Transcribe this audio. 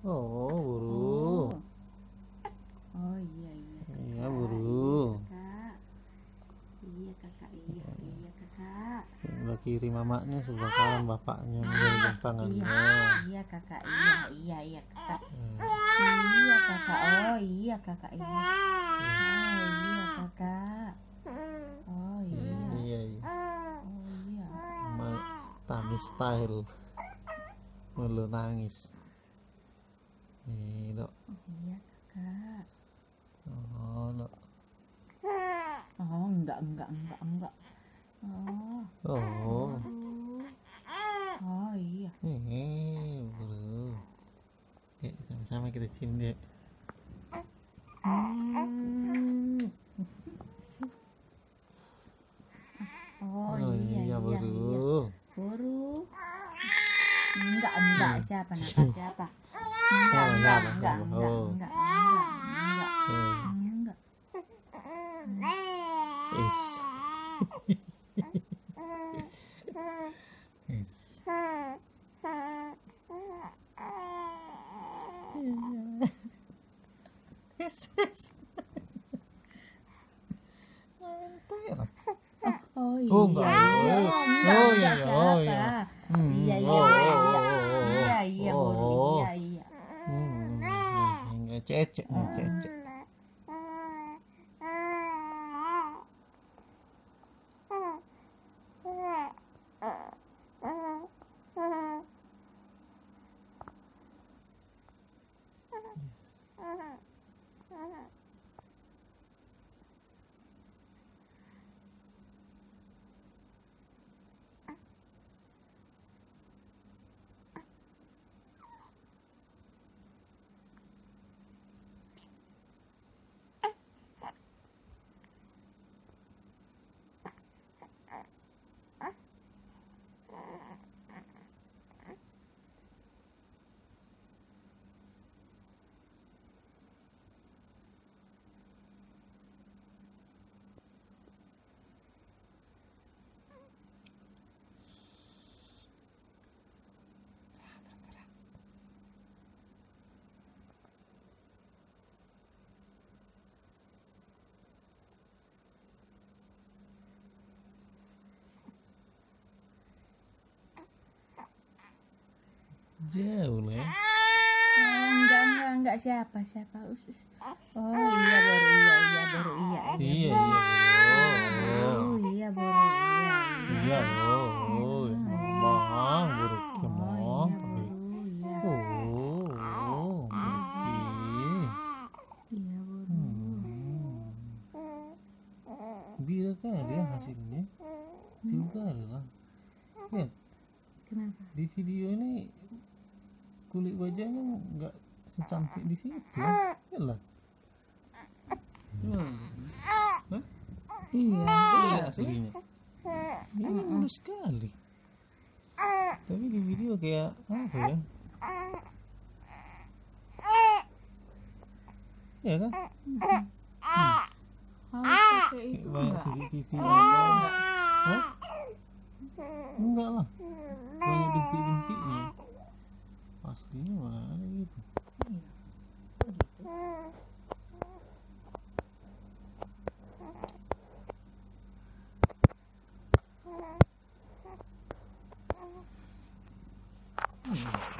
Oh, buru. Oh. Oh iya iya. Iya, Kakak, buru. Iya kakak. Iya kakak iya iya kakak. Sebelah kiri mamanya, sebelah kanan bapaknya menggenggam tangannya. Iya iya kakak iya iya iya kakak. Iya kakak. Oh iya kakak iya. Oh iya kakak. Oh iya. Iya, iya. Oh iya. Ma- Tami style. Mulu nangis. Dok. Iya kakak. Oh. Oh enggak enggak enggak enggak. Oh. Oh. Oh iya. Hehe, bro. Sama-sama kita cium dia. Hmm. Oh, iya iya iya. bro. Buru. Enggak enggak siapa nakal siapa? Enggak Oh, enggak enggak, enggak enggak. enggak Oh. enggak enggak. Is. Is. Yes, yes. Oh iya. Oh, enggak. Oh, enggak, Oh, enggak, iya, oh, iya. Iya iya oh, iya oh, iya. Hmm, enggak cecek, enggak cecek. Jauh lah ya. Oh, enggak enggak enggak siapa siapa. Us, us. Oh iya Buru iya iya Buru iya Iya, iya. Oh iya Buru iya. Iya, oh, oh, emang buruk Oh emang. iya Buru iya. Oh, oh. Iya Buru. Hmm. Dia kali ya hasilnya. Juga lah. Lihat, Kenapa? di video ini kulit wajahnya nggak secantik di situ. Yalah. Hmm. Hah? Iya. Iya aslinya. Ini mulus sekali. Tapi di video kayak apa ya? Ya kan? Harus pakai itu Banyak enggak? Enggak lah. Hmm.